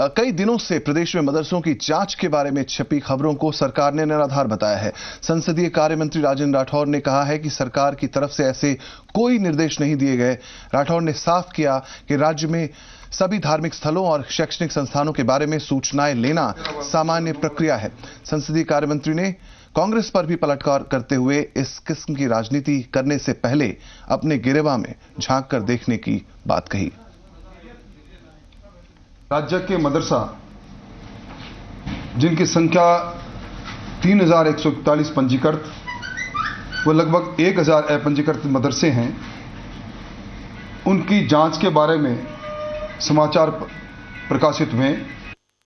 कई दिनों से प्रदेश में मदरसों की जाँच के बारे में छपी खबरों को सरकार ने निराधार बताया है। संसदीय कार्य मंत्री राजेंद्र राठौर ने कहा है कि सरकार की तरफ़ से ऐसे कोई निर्देश नहीं दिए गए। राठौर ने साफ़ किया कि राज्य में सभी धार्मिक स्थलों और शैक्षणिक संस्थानों के बारे में सूचनाएँ लेना सामान्य प्रक्रिया है। संसदीय कार्य मंत्री ने कांग्रेस पर भी पलटकार करते हुए इस किस्म की राजनीति करने से पहले अपने गिरेवा में झाँक कर देखने की बात कही। राज्य के मदरसा, जिनकी संख्या तीन हज़ार एक सौ इकतालीस पंजीकृत व लगभग एक हज़ार अपंजीकृत मदरसे हैं, उनकी जाँच के बारे में समाचार प्रकाशित हुए।